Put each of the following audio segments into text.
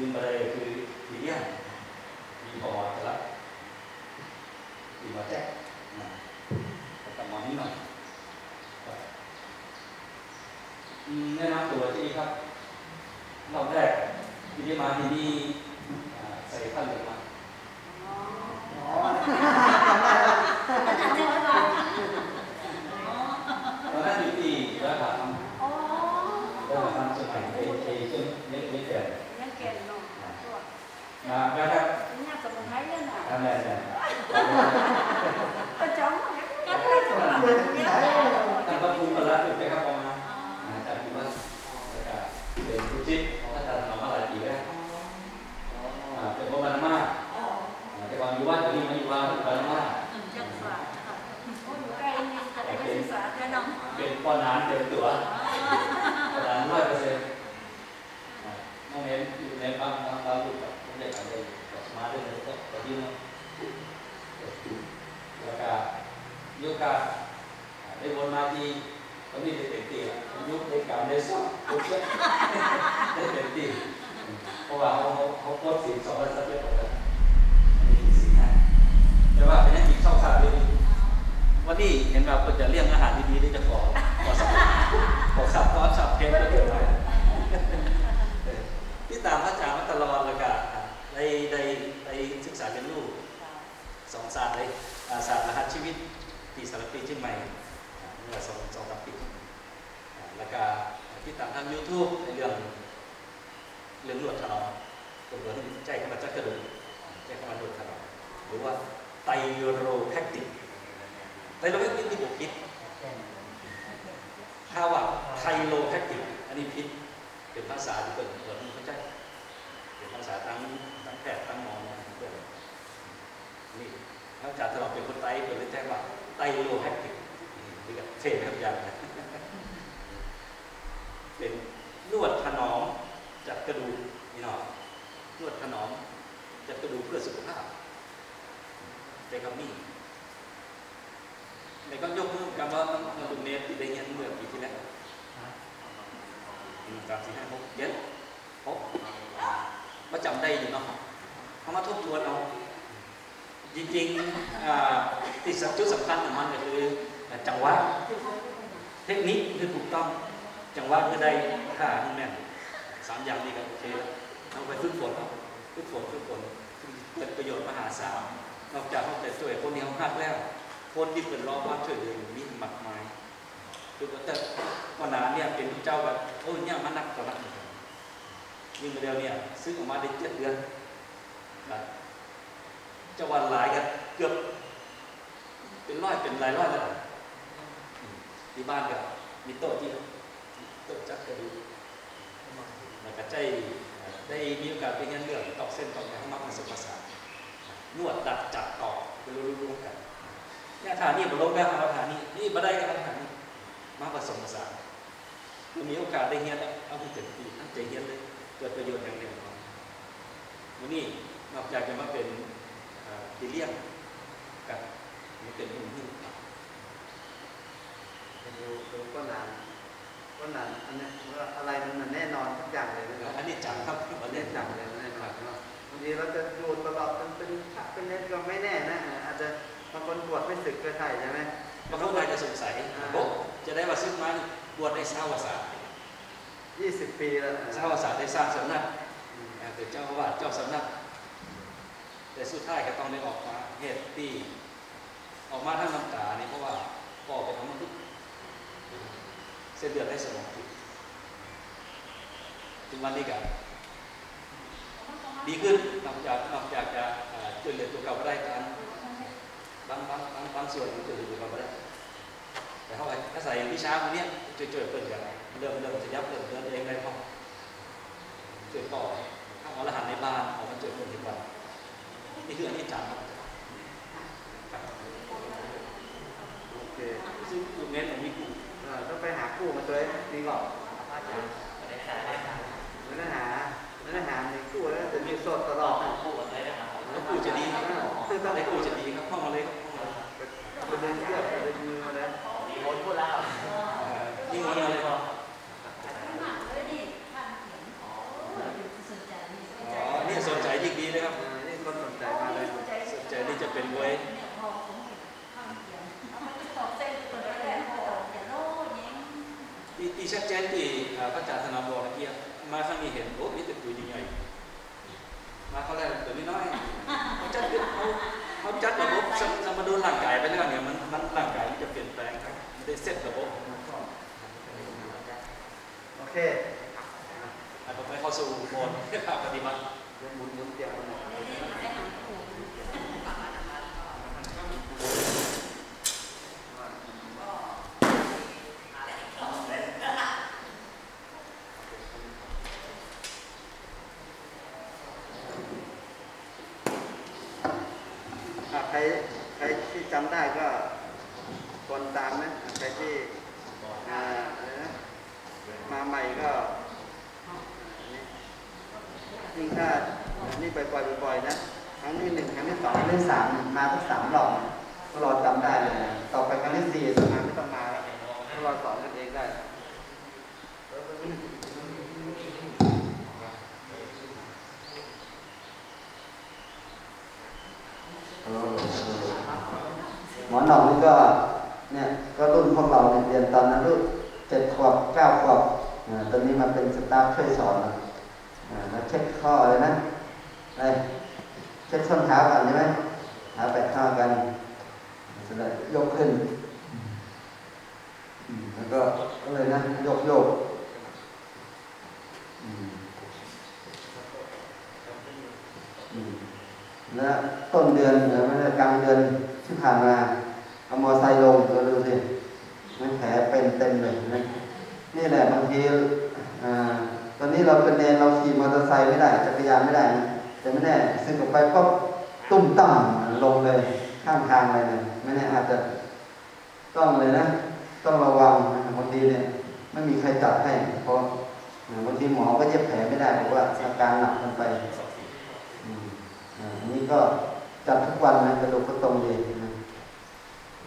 คือยืนไปเลยคือพี่เลี้ยงมีพอจะละพี่หมอแจ๊คนะแล้วก็หมอนี่หน่อยแนะนำตัวที่ครับรอบแรกที่ได้มาที่นี่ใส่ผ้าเหลืองมาตอนนั้นอยู่ที่ร้านอาหารร้านอาหารสมัยเอเอจนเล็กเล็ กแต่มาแล้วครับทำอะไรเนี่ยท่านพระครูประหลัดอยู่ไปครับประมาณอาจารย์ผู้ว่าแล้วก็เป็นผู้ชิดของอาจารย์มาหลายปีแล้วอ่าเป็นพระบรรมาแต่ก่อนอยู่วัดตอนนี้มาอยู่วัดบรรมาเป็นปอนานเต็มตัวปอนานร้อยเปอร์เซ็นต์น้องเอ็มอยู่ในบางบางบางลูกแบบเด็กอะไรแบบมาเรื่องนี้ก็ตอนนี้เนาะ แล้วก็โย กาได้วนมาดีตอนนี้ได้เต็มที่แล้วยุคในการได้สอบยุคได้เต็มที่เพราะว่าเขาเขาเขาโคตรสิ่งสองร้อยสักเยอะกว่ากันอันนี้สิ่งห้าแต่ว่าเป็นนักกินข้าวขาดเลยวันนี้เห็นว่าคนจะเลี้ยงอาหารดีๆได้จะขอขอสับขอสับตอนสับเพลงก็เกิดมาที่ตามพระอาจารย์มาตลอดแล้วก็ได้ได้ได้ศึกษาเรียนรู้ สองศาสตร์เลยอ่าศาสตร์รหัสชีวิต ที่สารปีเชียงใหม่เมื่อสองสองสามปีอ่าแล้วก็ที่ตามทาง YouTube ในเรื่องเรื่องหลวดถนอมตัวเรื่องใจเข้ามาจักกระดูกใจเข้ามาลวดถนอมหรือว่าไตโรแพคติกไตโรแพคติกนี่บวกพิษถ้าว่าไทโรแพคติกอันนี้พิษเป็นภาษาที่เปิดเปิดเข้าใจเป็นภาษาทั้งทั้งแพทย์ทั้งหมอเปิดนี่นอกจากถ้าเราเป็นคนไตเป็นเลยแจ้งว่า ไตโลแพคติกนี่ก็เฟรครับอาจารย์เป็นนวดถนอมจัดกระดูกนี่เนาะนวดถนอมจัดกระดูกเพื่อสุขภาพแต่คำนี้ในก็ยกมือกันว่าต้องมาดูเนตที่ได้เงินเมื่อปีที่แล้วอืมสามสี่ห้าหกเจ็ดหกมาจำได้อยู่เนาะเขามาทบทวนเอา จริงๆที่สำจุดสำคัญของมันก็คือจังหวะเทคนิคคือถูกต้อง จังหวะคือได้ค่าแม่นสามอย่างนี้ก็โอเคแล้วเอาไปฝึกฝนเอาฝึกฝนฝึกฝนเป็นประโยชน์มหาศาลนอกจากเขาจะช่วยคนที่เขาหักแล้ว คนที่เป็นรอว่าช่วยเหลืออยู่นี่มากมายคือว่าแต่วันนั้นเนี่ยเป็นเจ้าแบบโอ้ยเนี่ยมันหนักกว่านักยิ่งมาเดียวเนี่ยซื้อออกมาได้เจ็ดเดือนนะ จะวันหลายกันเกือบ เป็นร้อยเป็นหลายร้อยแล้วมที่บ้านก็มีโต๊ะที่โต๊ะจัดกระดูกแล้วก็ใจได้มีโอกาสไปเรียนเรื่องตอกเส้นตอกแนวมักผสมผสานนวดดัดจับต่อไปรู้ร่วมกันเนี่ยฐานนี้บนโลกได้มาฐานนี้นี่มาได้กันฐานนี้มาผสมผสานคือมีโอกาสได้เรียนแล้วเอาที่เต็มที่ตั้งใจเรียนเลยเกิดประโยชน์อย่างเดียววันนี้นอกจากจะมาเป็น ที่เลี่ยงกับมันเป็นหุ่นหิ้วดูดูก็นานก็นานอันนี้ว่าอะไรมันแน่นอนทุกอย่างเลยนะครับอันนี้จังครับมามันเล่แน่นจัจังงเลยแน่นอนเนาะบางทีเราจะดูตลอดมันเป็นชักเป็นเน็ตก็ไม่แน่นะอาจจะบางคนปวดไม่สึกก็ใช่ใช่ไหมบางคนอาจจะสงสัยโอ้จะได้ว่าซื้อมาบวชในเศร้าวาสายี่สิบปีแล้วเศร้าวาสาได้สร้างสำนักเป็นเจ้าอาวาสเจ้าสำนัก แต่สุดท้ายก็ต้องได้ออกมาเหตุที่ออกมาทั้งน้ำตานี่เพราะว่าพ่อไปทำมันทุกเส้นเลือดในสมองติดถึงวันนี้ก็ดีขึ้นนอกจากนอกจากจะช่วยเหลือตัวเขาได้การบางบางบางบางส่วนมันจะอยู่กับเราได้แต่เขาอาศัยวิชาพวกนี้ช่วยๆเปิดกันเริ่มเริ่มจะยับเริ่มเดินเองได้พ่อช่วยต่อถ้าเอรหัสในบ้านที่บ้านนี่คืออันนี้จัง โอเค ซึ่งกลุ่มเน้นของมีกลุ่ม เออต้องไปหาคู่มาตัวดีก่อนไม่ได้หาไม่ได้หาในคู่แล้วจะมีสดตลอดนะ แล้วกูจะดีครับ คือต้อง ได้กูจะดีครับห้องมาเลยครับห้องมาเลย บวยที่ที่ชัดเจนที่อ่าพระอาจารย์ธนาบอกเมื่อกี้มาครั้งนี้เห็นโอ้มีแต่ตัวใหญ่ๆมาเขาแรกตัวน้อยๆเขาจัดเขาเขาจัดระบบสมสมดุลร่างกายไปแล้วเนี่ยมันมันร่างกายมันจะเปลี่ยนแปลงครับได้เซตระบบโอเคอะต่อไปเข้าสู่โหมดปฏิบัติเดี๋ยวหมุนหมุนเตียงมาหน่อย อะ ใครใครที่จำได้ก็คนตามนะใครที่มาใหม่ก็นี่ยิ่งถ้านี่บ่อยๆบ่อยๆนะครั้งที่หนึ่งครั้งที่สองครั้งที่สามมาทั้งสามรอบก็รอจำได้เลยนะต่อไปครั้งที่สี่สมาไม่ต้องมาแล้วก็รอสอนกันเองได้ หมอหน่องนี่ก็เนี่ยก็รุ่นพวกเราเนี่ยเรียนตอนนั้นรุ่นเจ็ดขวบเก้าขวบอ่าตอนนี้มาเป็นสตาฟช่วยสอนนะอ่าเช็คข้อเลยนะไรเช็คส้นเท้าก่อนใช่ไหมเท้าแปะข้อกันเสร็จแล้วยกขึ้นอืมแล้วก็ก็เลยนะยกโยกอือืมแล้ว ต้นเดือนหรือไม่กลางเดือนที่ผ่านมาเอามอไซค์ลงเราดูสิมันแผลเป็นเต็มเลยนะนี่แหละบางทีอ่าตอนนี้เราเป็นเนรเราขี่มอเตอร์ไซค์ไม่ได้จักรยานไม่ได้นะแต่ไม่แน่ซื้อกลับไปก็ตุ้มตั้มลงเลยข้างทางเลยนะไม่แน่อาจจะต้องเลยนะต้องระวังนะบางทีเนี่ยไม่มีใครจัดให้เพราะอ่าบางทีหมอก็เย็บแผลไม่ได้บอกว่าอาการหนักเกินไปอืมอันนี้ก็ จัดทุกวันนะกระดูกก็ตรงดีนะ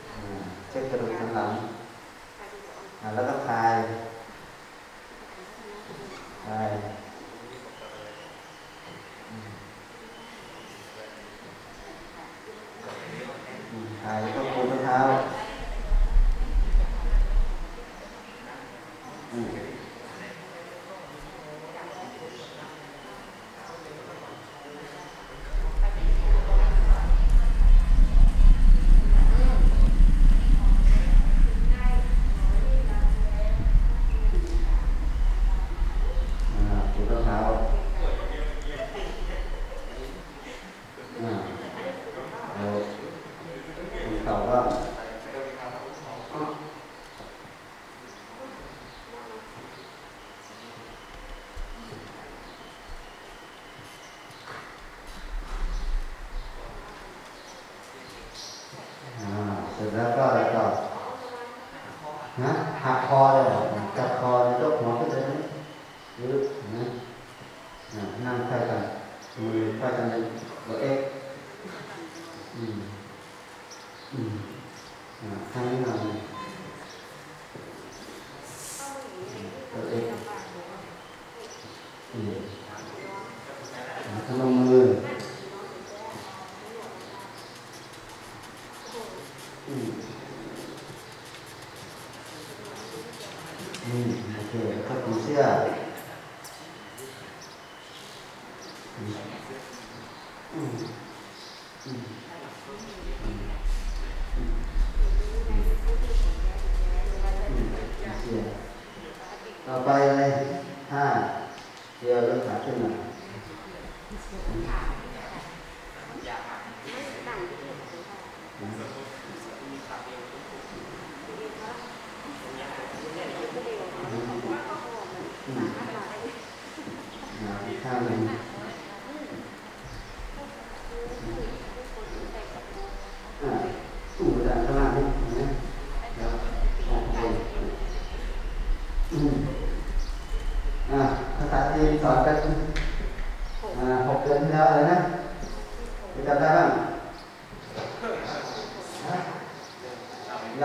อ่าเช็คกระดูกข้างหลังอ่าแล้วก็คลายคลายอืมอืมคลายแล้วก็ปูข้อเท้าอืม อ่าถูกต้องเท้าอ่าเอาถูกเข่าก็อ่าเสร็จแล้วก็อะไรต่อฮะหักคอเลยเหรอจับคอยกหัวขึ้นเลยนะ หรือนะอ่านั่งใกล้กันมือใกล้กันเลยตัวเอ็กอืมอืมอ่าข้างนี้หน่อยตัวเอ็กอืมอ่าพนมมืออืมอืมโอเคแล้วก็ผีเสื้อ อืมอืมอืมอืมอืมเสีย ต่อไปเลยห้าเดี๋ยวยกขาขึ้นมาข้างหนึ่ง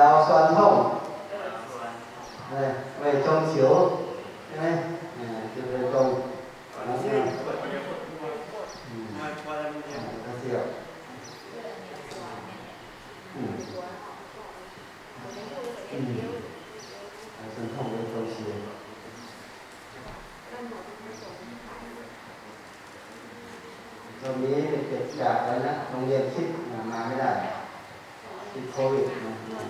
าวสวนท่องไปจงเฉียวใช่ไหมคือไปตรงนะเสียเอืมจนท่องไปจงเฉียวตรงนี้เกิดจากอะไรนะโรงเรียนคิดมาไม่ได้ ติดโควิดนะมา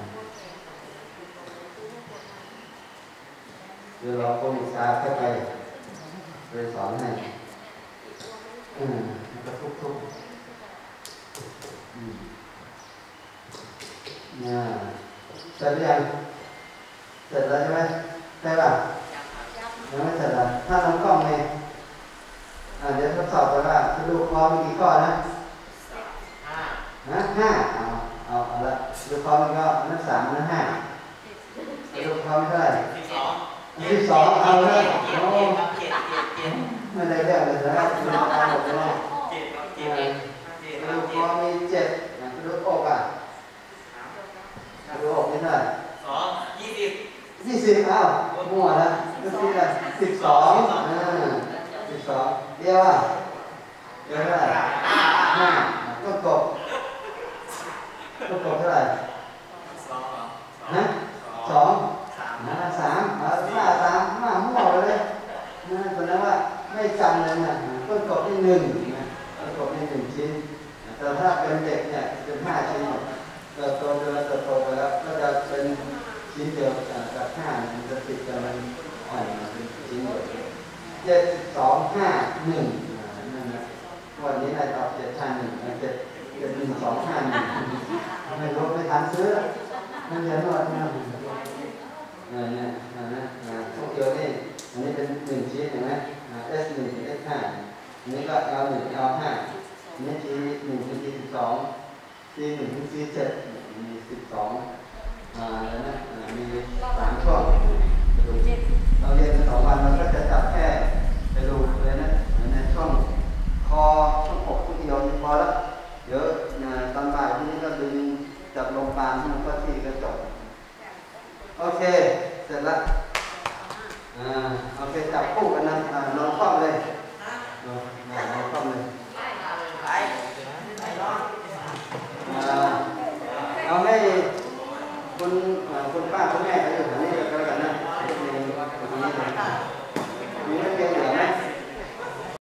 เรอโควิดซาแค่ไปเลยสอนให้อืมแล้วก็ทุบๆอ่าเสร็จหรือยังเสร็จแล้วใช่ไหมใช่ป่ะยังไม่เสร็จอะถ้าน้องกล้องเนี่ยอ่าเดี๋ยวทดสอบกันว่าลูกคอมีกี่ข้อนะห้าเอาเอาเอาละลูกคอมันก็นับสามนับห้า ลูกคอไม่เท่าไหร่สิบสองสิบสองเอาเลยเจ็ดโอ้เจ็ดครับเจ็ดเจ็ดเจ็ดไม่ได้เรื่องเลยนะคุณตามหมดเลยเจ็ดครับเจ็ดเจ็ดคลูรับกคเจ็อดมีเจ็ดนะลูกอกอะลูกอกนี่เท่าไหร่สองยี่สิบยี่สิบเอ้ามั่วแล้วเมื่อกี้ละสิบสองอ่าสิบสองเดียวอะเดียวเท่าไหร่ห้าต้นกบต้นกบเท่าไหร่สองฮะสอง สาม นะสามเอาห้าสามห้ามั่วไปเลย นะแสดงว่าไม่จำเลยนะต้นกบที่หนึ่งนะต้นกบที่หนึ่งชิ้น แต่ถ้าเป็นเด็กเนี่ยเป็นห้าชิ้นหมดเติบโตเดินเติบโตไปแล้วก็จะเป็นชิ้นเดียวกับห้ามันจะติดกันมันอ่อนมาเป็นชิ้นเดียวเจ็ดสองห้าหนึ่งนั่นนะวันนี้นายตอบเจ็ดห้าหนึ่งเจ็ดเจ็ดหนึ่งสองห้าหนึ่งไม่รู้ไม่ทันซื้อนั่นเรียนนวดนะเนี่ยเนี่ยนะนะทุกเดียวนี่ อันนี้เป็นหนึ่งชิ้นเห็นไหม S หนึ่ง S ห้าอันนี้ก็ L หนึ่ง L ห้านี่ทีหนึ่งถึงทีสิบสองทีหนึ่งถึงทีเจ็ดมีสิบสองอ่าแล้วนะอ่ามีสามช่วงเราเรียนสองวันเราก็จะจับแค่ไปดูเลยนะในช่วงคอช่วงอกทุกเดียวพอแล้วเดี๋ยวนะตอนบ่ายที่นี้ก็ดึงจับลงปานที่มันก็ที่ก็จบโอเค เสร็จแล้วอ่า ไปจับคู่กันนะอ่านอนคว่ำเลยนอนคว่ำเลยเอาให้คุณคุณป้าคุณแม่